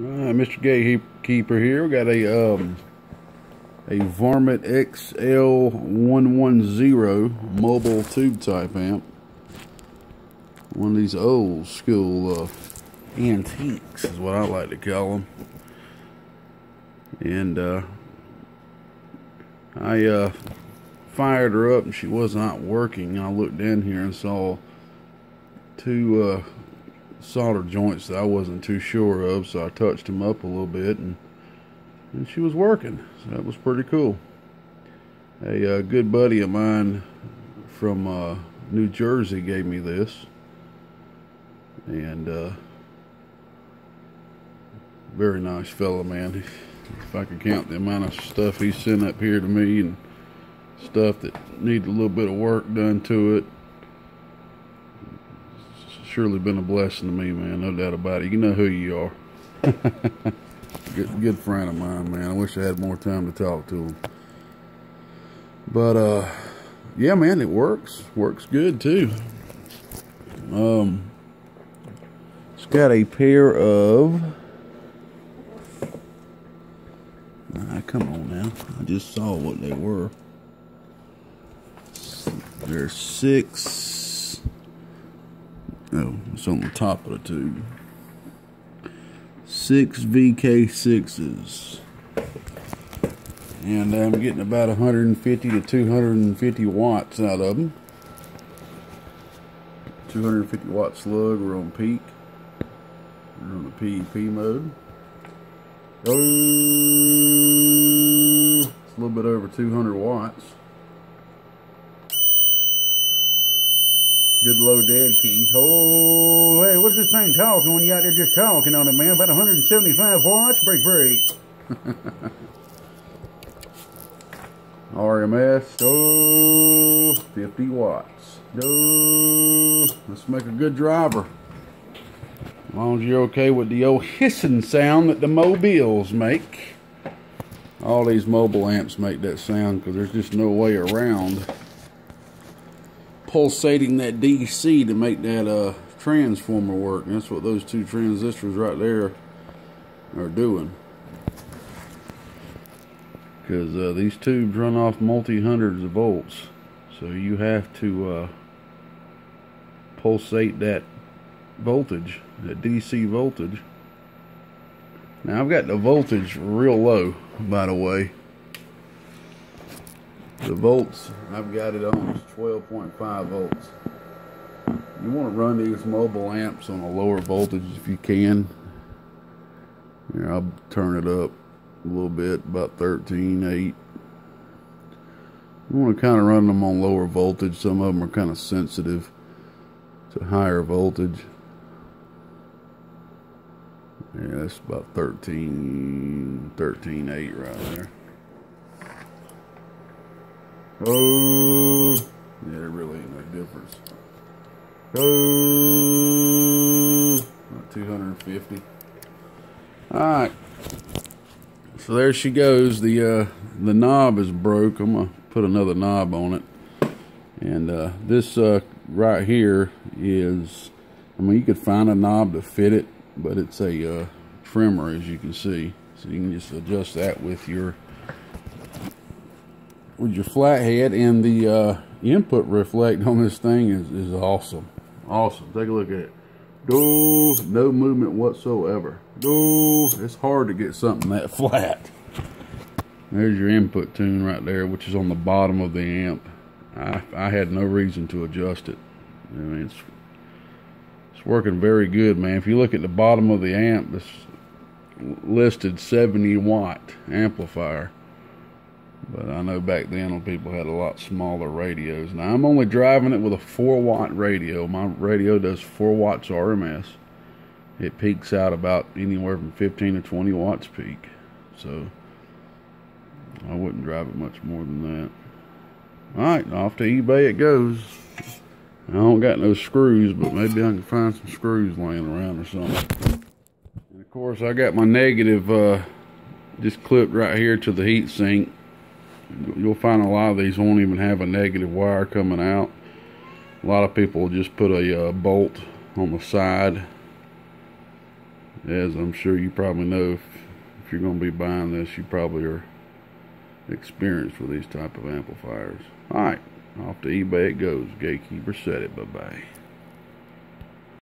Alright, Mr. Gatekeeper here. We got a um, a Varmint XL110 mobile tube type amp. One of these old school uh, antiques is what I like to call them. And uh, I uh, fired her up and she was not working. I looked in here and saw two uh, solder joints that I wasn't too sure of, so I touched them up a little bit, and, and she was working. So that was pretty cool. A uh, good buddy of mine from uh, New Jersey gave me this, and uh, very nice fellow, man. If I could count the amount of stuff he sent up here to me and stuff that needed a little bit of work done to it surely been a blessing to me, man. No doubt about it. You know who you are. good, good friend of mine, man. I wish I had more time to talk to him. But uh, yeah, man, it works. Works good too. Um, it's got a pair of. Ah, come on now. I just saw what they were. They're six Oh, it's on the top of the tube. Six VK6s. And I'm getting about 150 to 250 watts out of them. 250 watt slug, we're on peak. We're on the PEP mode. Oh, it's a little bit over 200 watts. Good low dead key. Oh, hey, what's this thing talking when you out there just talking on it, man? About 175 watts? Break, break. RMS, oh, 50 watts. Oh, let's make a good driver. As long as you're okay with the old hissing sound that the mobiles make. All these mobile amps make that sound because there's just no way around pulsating that DC to make that uh, transformer work. And that's what those two transistors right there are doing. Because uh, these tubes run off multi-hundreds of volts. So you have to uh, pulsate that voltage, that DC voltage. Now I've got the voltage real low, by the way the volts I've got it on is 12.5 volts. You want to run these mobile amps on a lower voltage if you can? Here, I'll turn it up a little bit about 13 8 you want to kind of run them on lower voltage some of them are kind of sensitive to higher voltage. Yeah that's about 13 13 8 right there Oh, yeah, there really ain't no difference. Oh, 250. All right. So there she goes. The uh, the knob is broke. I'm gonna put another knob on it. And uh, this uh, right here is, I mean, you could find a knob to fit it, but it's a uh, trimmer, as you can see. So you can just adjust that with your with your flathead and the uh, input reflect on this thing is, is awesome. Awesome. Take a look at it. No, no movement whatsoever. No, it's hard to get something that flat. There's your input tune right there, which is on the bottom of the amp. I, I had no reason to adjust it. I mean, it's, it's working very good, man. If you look at the bottom of the amp, it's listed 70 watt amplifier. But I know back then people had a lot smaller radios. Now I'm only driving it with a 4 watt radio. My radio does 4 watts RMS. It peaks out about anywhere from 15 to 20 watts peak. So I wouldn't drive it much more than that. Alright, off to eBay it goes. I don't got no screws, but maybe I can find some screws laying around or something. And of course I got my negative uh, just clipped right here to the heat sink you'll find a lot of these won't even have a negative wire coming out. A lot of people just put a uh, bolt on the side as I'm sure you probably know, if, if you're going to be buying this, you probably are experienced with these type of amplifiers. All right, off to eBay it goes. Gatekeeper said it. Bye bye.